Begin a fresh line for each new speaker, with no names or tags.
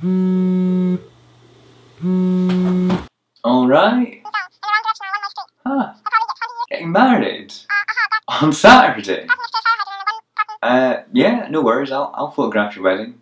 Hmm. Hmm. Alright. Huh. Getting married? On Saturday? Uh, yeah, no worries, I'll, I'll photograph your wedding.